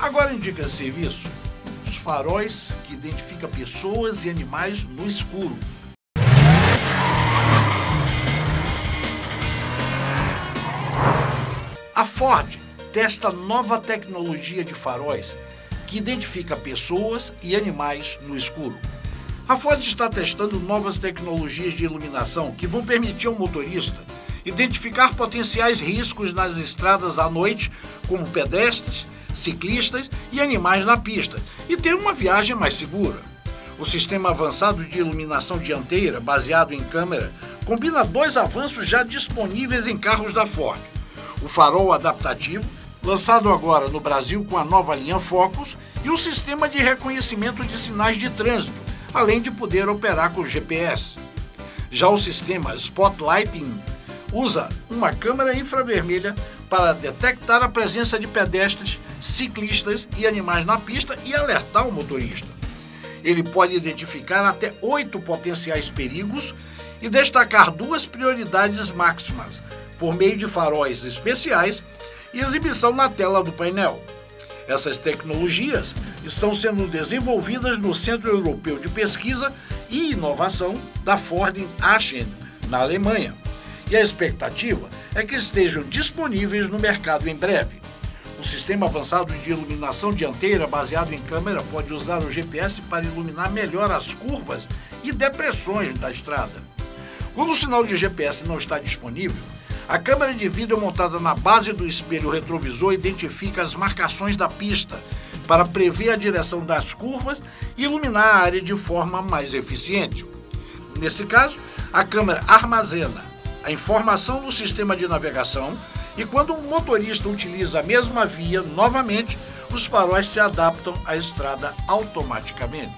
Agora indica serviço: os faróis que identificam pessoas e animais no escuro. A Ford testa nova tecnologia de faróis que identifica pessoas e animais no escuro. A Ford está testando novas tecnologias de iluminação que vão permitir ao motorista identificar potenciais riscos nas estradas à noite, como pedestres, ciclistas e animais na pista, e ter uma viagem mais segura. O sistema avançado de iluminação dianteira, baseado em câmera, combina dois avanços já disponíveis em carros da Ford: o farol adaptativo, lançado agora no Brasil com a nova linha Focus, e o sistema de reconhecimento de sinais de trânsito, além de poder operar com GPS. Já o sistema Spotlighting usa uma câmera infravermelha para detectar a presença de pedestres, ciclistas e animais na pista e alertar o motorista. Ele pode identificar até oito potenciais perigos e destacar duas prioridades máximas, por meio de faróis especiais e exibição na tela do painel. Essas tecnologias estão sendo desenvolvidas no Centro Europeu de Pesquisa e Inovação da Ford em Aachen, na Alemanha e a expectativa é que estejam disponíveis no mercado em breve. O sistema avançado de iluminação dianteira baseado em câmera pode usar o GPS para iluminar melhor as curvas e depressões da estrada. Quando o sinal de GPS não está disponível, a câmera de vídeo montada na base do espelho retrovisor identifica as marcações da pista para prever a direção das curvas e iluminar a área de forma mais eficiente. Nesse caso, a câmera armazena a informação do sistema de navegação e quando o motorista utiliza a mesma via novamente, os faróis se adaptam à estrada automaticamente.